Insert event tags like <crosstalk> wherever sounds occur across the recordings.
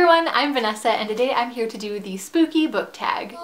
everyone, I'm Vanessa and today I'm here to do the spooky book tag.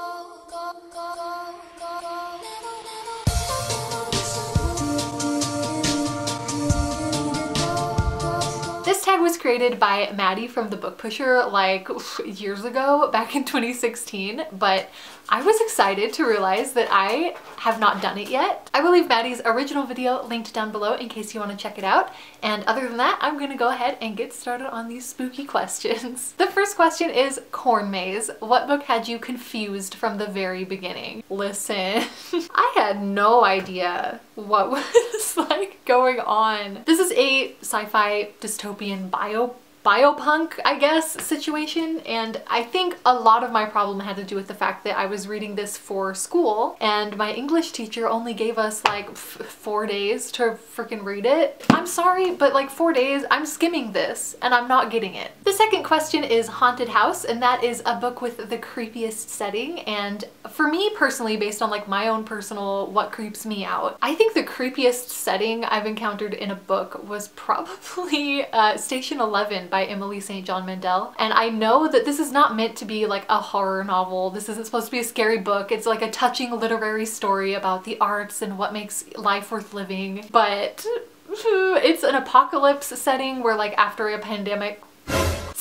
This tag was created by Madi from The Book Pusher like <laughs> years ago, back in 2016, but I was excited to realize that I have not done it yet. I will leave Madi's original video linked down below in case you want to check it out. And other than that, I'm gonna go ahead and get started on these spooky <laughs> questions. The first question is Corn Maze. What book had you confused from the very beginning? Listen, <laughs> I had no idea what was like going on. This is a sci-fi dystopian bio biopunk, I guess, situation. And I think a lot of my problem had to do with the fact that I was reading this for school and my English teacher only gave us like four days to freaking read it. I'm sorry, but like four days, I'm skimming this and I'm not getting it. The second question is Haunted House, and that is a book with the creepiest setting. And for me personally, based on like my own personal what creeps me out, I think the creepiest setting I've encountered in a book was <laughs> probably uh, Station 11 by Emily St. John Mandel. And I know that this is not meant to be like a horror novel. This isn't supposed to be a scary book. It's like a touching literary story about the arts and what makes life worth living. But <laughs> it's an apocalypse setting where like after a pandemic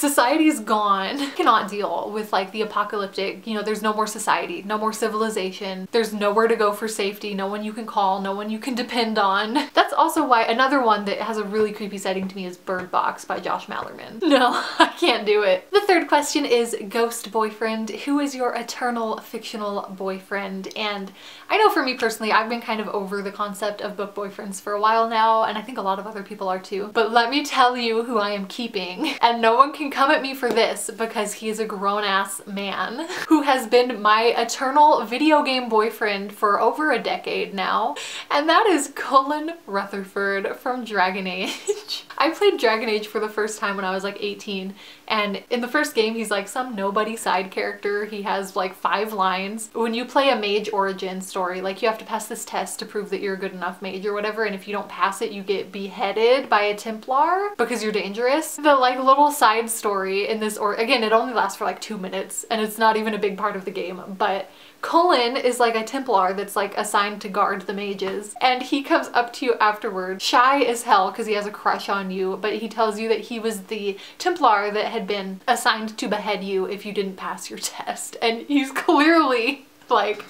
society's gone. cannot deal with like the apocalyptic, you know, there's no more society, no more civilization, there's nowhere to go for safety, no one you can call, no one you can depend on. That's also why another one that has a really creepy setting to me is Bird Box by Josh Malerman. No, <laughs> I can't do it. The third question is ghost boyfriend. Who is your eternal fictional boyfriend? And I know for me personally, I've been kind of over the concept of book boyfriends for a while now, and I think a lot of other people are too. But let me tell you who I am keeping, <laughs> and no one can come at me for this because he is a grown-ass man <laughs> who has been my eternal video game boyfriend for over a decade now, and that is Cullen Rutherford from Dragon Age. <laughs> I played Dragon Age for the first time when I was like 18 and in the first game he's like some nobody side character. He has like five lines. When you play a mage origin story like you have to pass this test to prove that you're a good enough mage or whatever and if you don't pass it you get beheaded by a Templar because you're dangerous. The like little side story in this or again it only lasts for like two minutes and it's not even a big part of the game but Cullen is like a Templar that's like assigned to guard the mages and he comes up to you afterward shy as hell because he has a crush on you but he tells you that he was the Templar that had been assigned to behead you if you didn't pass your <laughs> test and he's clearly <laughs> like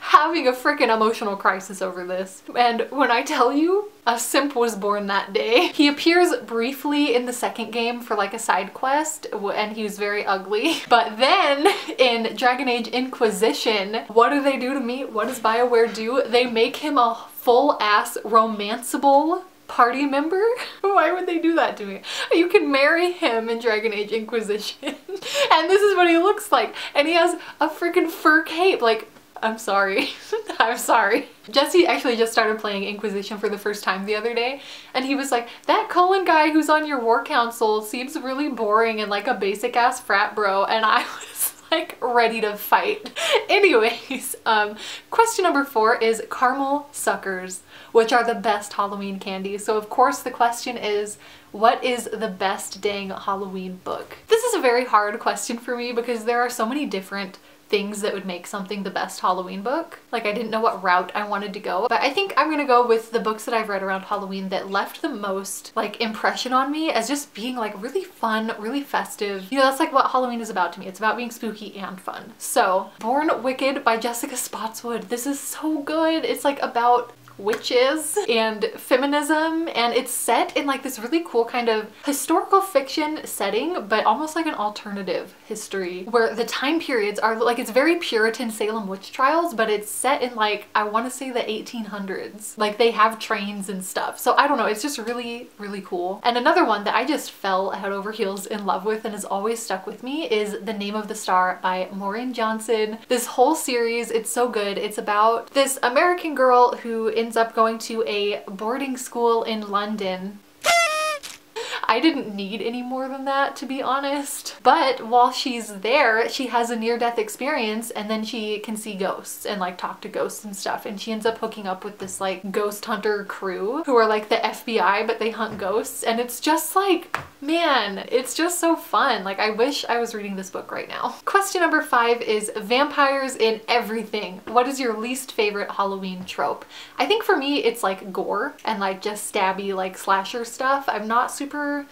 having a freaking emotional crisis over this. And when I tell you, a simp was born that day. He appears briefly in the second game for like a side quest and he was very ugly. <laughs> But then in Dragon Age Inquisition, what do they do to me? What does BioWare do? They make him a full ass romanceable party member? <laughs> Why would they do that to me? You can marry him in Dragon Age Inquisition. <laughs> and this is what he looks like. And he has a freaking fur cape. Like, I'm sorry. <laughs> I'm sorry. Jesse actually just started playing Inquisition for the first time the other day and he was like, that Cullen guy who's on your war council seems really boring and like a basic ass frat bro and I was like ready to fight. <laughs> Anyways, um, question number four is caramel suckers, which are the best Halloween candy. So of course the question is, what is the best dang Halloween book? This is a very hard question for me because there are so many different things that would make something the best Halloween book. Like I didn't know what route I wanted to go, but I think I'm gonna go with the books that I've read around Halloween that left the most like impression on me as just being like really fun, really festive. You know, that's like what Halloween is about to me. It's about being spooky and fun. So Born Wicked by Jessica Spotswood. This is so good. It's like about witches and feminism and it's set in like this really cool kind of historical fiction setting but almost like an alternative history where the time periods are like it's very Puritan Salem witch trials but it's set in like I want to say the 1800s like they have trains and stuff. So I don't know it's just really really cool. And another one that I just fell head over heels in love with and has always stuck with me is The Name of the Star by Maureen Johnson. This whole series it's so good. It's about this American girl who ends up going to a boarding school in London I didn't need any more than that to be honest. But while she's there, she has a near-death experience and then she can see ghosts and like talk to ghosts and stuff. And she ends up hooking up with this like ghost hunter crew who are like the FBI but they hunt ghosts and it's just like, man, it's just so fun. Like I wish I was reading this book right now. Question number five is vampires in everything. What is your least favorite Halloween trope? I think for me it's like gore and like just stabby like slasher stuff. I'm not super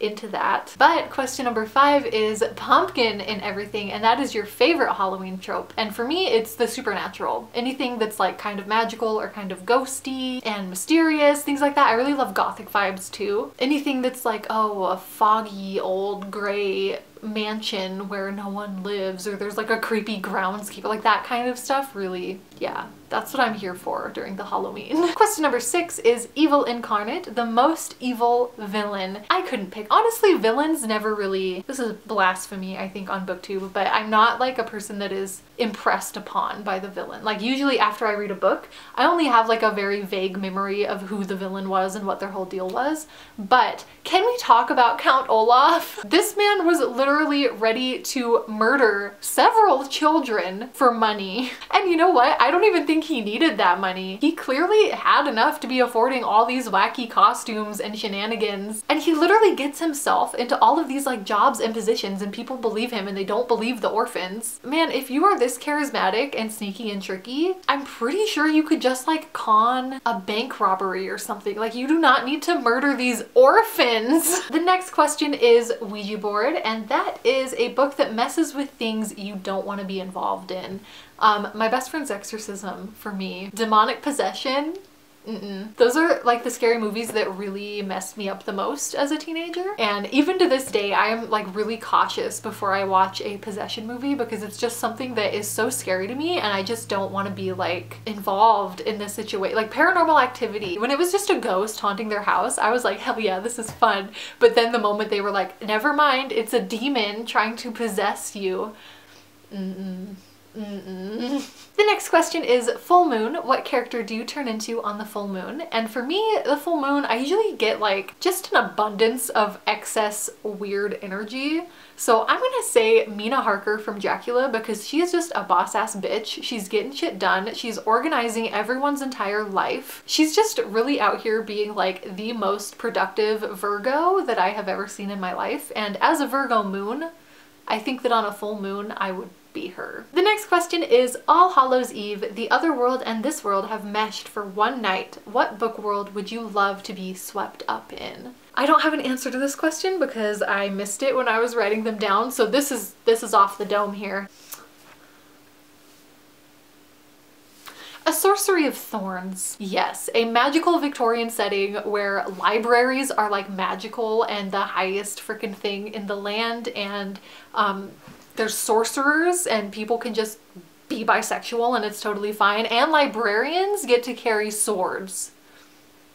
into that. But question number five is pumpkin in everything and that is your favorite Halloween trope. And for me it's the supernatural. Anything that's like kind of magical or kind of ghosty and mysterious, things like that. I really love gothic vibes too. Anything that's like, oh, a foggy old gray mansion where no one lives or there's like a creepy groundskeeper, like that kind of stuff really, yeah, that's what I'm here for during the Halloween. <laughs> Question number six is evil incarnate, the most evil villain. I couldn't pick. Honestly, villains never really, this is blasphemy I think on booktube, but I'm not like a person that is impressed upon by the villain. Like usually after I read a book, I only have like a very vague memory of who the villain was and what their whole deal was. But can we talk about Count Olaf? <laughs> This man was literally ready to murder several children for money. And you know what? I don't even think he needed that money. He clearly had enough to be affording all these wacky costumes and shenanigans. And he literally gets himself into all of these like jobs and positions and people believe him and they don't believe the orphans. Man, if you are this charismatic and sneaky and tricky, I'm pretty sure you could just like con a bank robbery or something. Like you do not need to murder these orphans. <laughs> the next question is Ouija board and that is a book that messes with things you don't want to be involved in. Um, my best friend's exorcism for me. Demonic possession Mm -mm. Those are like the scary movies that really messed me up the most as a teenager. And even to this day, I am like really cautious before I watch a possession movie because it's just something that is so scary to me and I just don't want to be like involved in this situation. Like paranormal activity, when it was just a ghost haunting their house, I was like, hell yeah, this is fun. But then the moment they were like, never mind, it's a demon trying to possess you. Mm Mm -mm. <laughs> The next question is full moon. What character do you turn into on the full moon? And for me, the full moon, I usually get like just an abundance of excess weird energy. So I'm gonna say Mina Harker from Dracula because she is just a boss ass bitch. She's getting shit done. She's organizing everyone's entire life. She's just really out here being like the most productive Virgo that I have ever seen in my life. And as a Virgo moon, I think that on a full moon, I would be her. The next question is All Hallows Eve, the other world and this world have meshed for one night. What book world would you love to be swept up in? I don't have an answer to this question because I missed it when I was writing them down, so this is this is off the dome here. A Sorcery of Thorns. Yes, a magical Victorian setting where libraries are like magical and the highest freaking thing in the land and um, there's sorcerers and people can just be bisexual and it's totally fine. And librarians get to carry swords.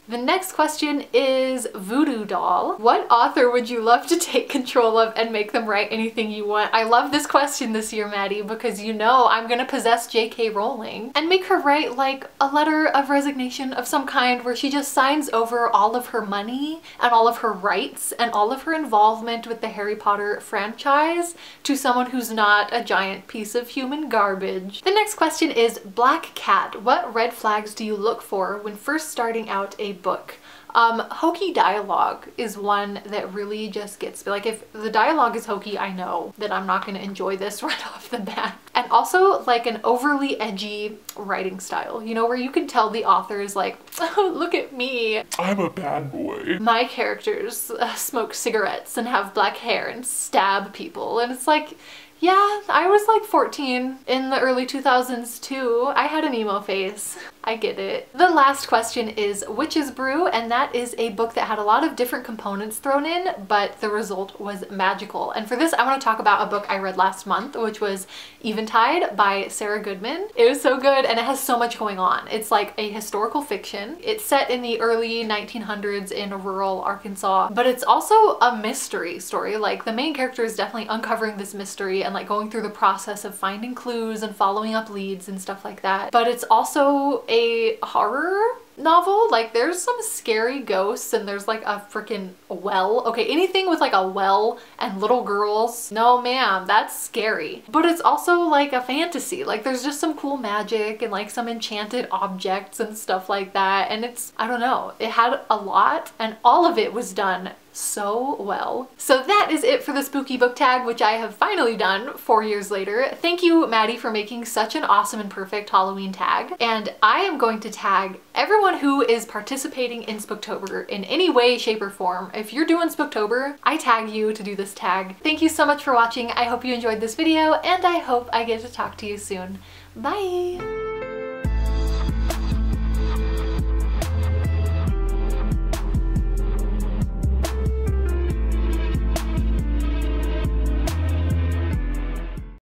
The next question is Voodoo Doll. What author would you love to take control of and make them write anything you want? I love this question this year, Madi, because you know I'm gonna possess J.K. Rowling and make her write like a letter of resignation of some kind where she just signs over all of her money and all of her rights and all of her involvement with the Harry Potter franchise to someone who's not a giant piece of human garbage. The next question is Black Cat. What red flags do you look for when first starting out a book. Um, hokey dialogue is one that really just gets like if the dialogue is hokey I know that I'm not going to enjoy this <laughs> right off the bat. And also like an overly edgy writing style, you know, where you can tell the author is like, oh, <laughs> look at me. I'm a bad boy. My characters uh, smoke cigarettes and have black hair and stab people and it's like, yeah, I was like 14 in the early 2000s too. I had an emo phase. I get it. The last question is Witch's Brew, and that is a book that had a lot of different components thrown in, but the result was magical. And for this, I want to talk about a book I read last month, which was Eventide by Sarah Goodman. It was so good, and it has so much going on. It's like a historical fiction. It's set in the early 1900s in rural Arkansas, but it's also a mystery story. Like, the main character is definitely uncovering this mystery and like going through the process of finding clues and following up leads and stuff like that. But it's also a horror novel. Like there's some scary ghosts and there's like a freaking well. Okay, anything with like a well and little girls, no ma'am, that's scary. But it's also like a fantasy. Like there's just some cool magic and like some enchanted objects and stuff like that. And it's, I don't know, it had a lot and all of it was done so well. So that is it for the spooky book tag, which I have finally done four years later. Thank you, Madi, for making such an awesome and perfect Halloween tag. And I am going to tag everyone who is participating in Spooktober in any way, shape, or form. If you're doing Spooktober, I tag you to do this tag. Thank you so much for watching. I hope you enjoyed this video, and I hope I get to talk to you soon. Bye!